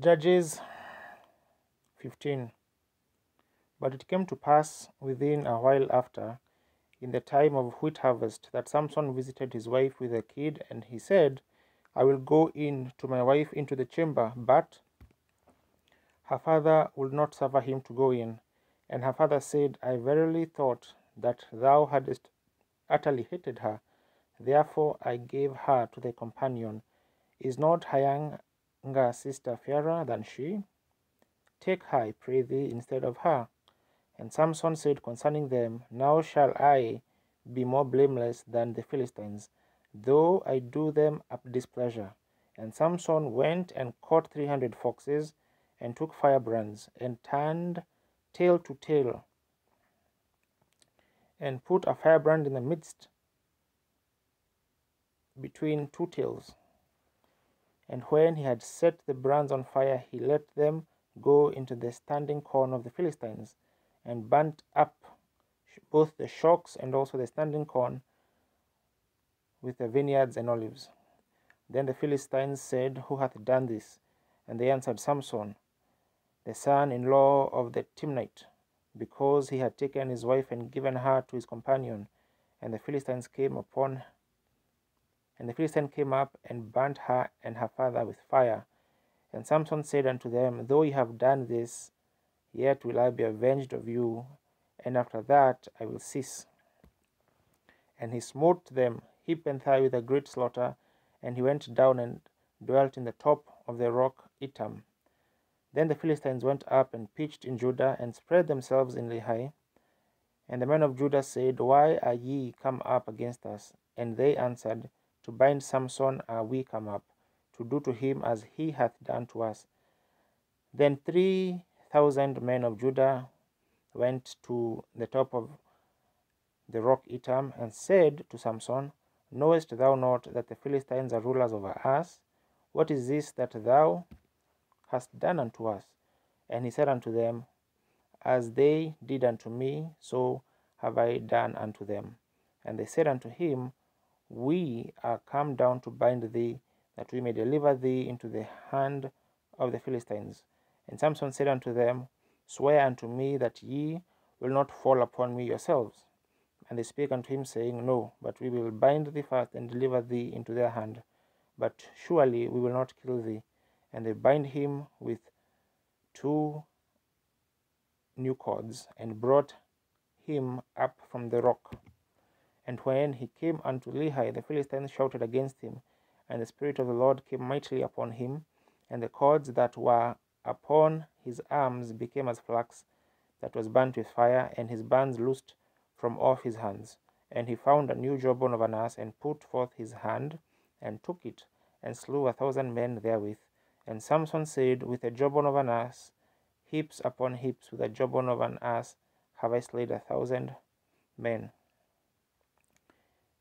Judges 15 But it came to pass within a while after, in the time of wheat harvest, that Samson visited his wife with a kid, and he said, I will go in to my wife into the chamber, but her father would not suffer him to go in. And her father said, I verily thought that thou hadst utterly hated her. Therefore I gave her to thy companion. Is not her younger sister fairer than she? Take her, I pray thee, instead of her. And Samson said concerning them, Now shall I be more blameless than the Philistines, though I do them up displeasure. And Samson went and caught three hundred foxes, and took firebrands, and turned tail to tail, and put a firebrand in the midst between two tails. And when he had set the brands on fire, he let them go into the standing corn of the Philistines, and burnt up both the shocks and also the standing corn with the vineyards and olives. Then the Philistines said, Who hath done this? And they answered, Samson, the son in law of the Timnite, because he had taken his wife and given her to his companion. And the Philistines came upon and the Philistine came up and burnt her and her father with fire. And Samson said unto them, Though ye have done this, yet will I be avenged of you, and after that I will cease. And he smote them hip and thigh with a great slaughter, and he went down and dwelt in the top of the rock Etam. Then the Philistines went up and pitched in Judah, and spread themselves in Lehi. And the men of Judah said, Why are ye come up against us? And they answered, To bind Samson are we come up, to do to him as he hath done to us. Then three thousand men of Judah went to the top of the rock Etam, and said to Samson, Knowest thou not that the Philistines are rulers over us? What is this that thou hast done unto us? And he said unto them, As they did unto me, so have I done unto them. And they said unto him, We are come down to bind thee, that we may deliver thee into the hand of the Philistines. And Samson said unto them, Swear unto me that ye will not fall upon me yourselves. And they spake unto him, saying, No, but we will bind thee fast and deliver thee into their hand. But surely we will not kill thee. And they bind him with two new cords, and brought him up from the rock. And when he came unto Lehi, the Philistines shouted against him, and the Spirit of the Lord came mightily upon him, and the cords that were upon his arms became as flax that was burnt with fire, and his bands loosed from off his hands. And he found a new jawbone of an ass, and put forth his hand, and took it, and slew a thousand men therewith. And Samson said, With a jawbone of an ass, heaps upon heaps, with a jawbone of an ass, have I slain a thousand men.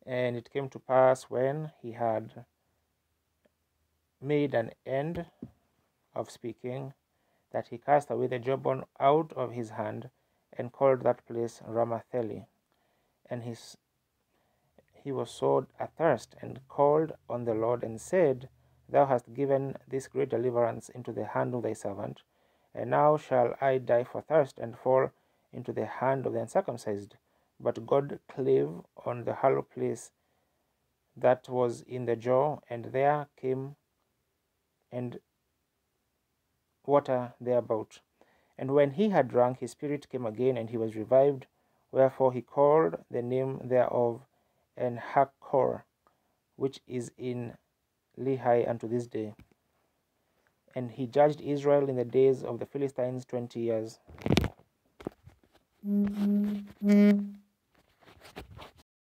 And it came to pass when he had made an end of speaking, that he cast away the jawbone out of his hand, and called that place Ramath-lehi. And his, he was sore athirst, and called on the Lord, and said, Thou hast given this great deliverance into the hand of thy servant, and now shall I die for thirst, and fall into the hand of the uncircumcised. But God clave on the hollow place that was in the jaw, and there came and water thereabout. And when he had drunk, his spirit came again, and he was revived. Wherefore he called the name thereof En-hakkore, which is in Lehi unto this day. And he judged Israel in the days of the Philistines twenty years. Mm-hmm.